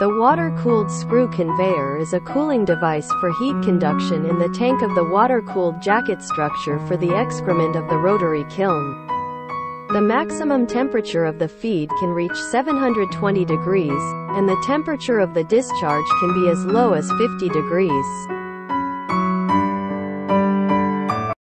The water-cooled screw conveyor is a cooling device for heat conduction in the tank of the water-cooled jacket structure for the excrement of the rotary kiln. The maximum temperature of the feed can reach 720 degrees, and the temperature of the discharge can be as low as 50 degrees.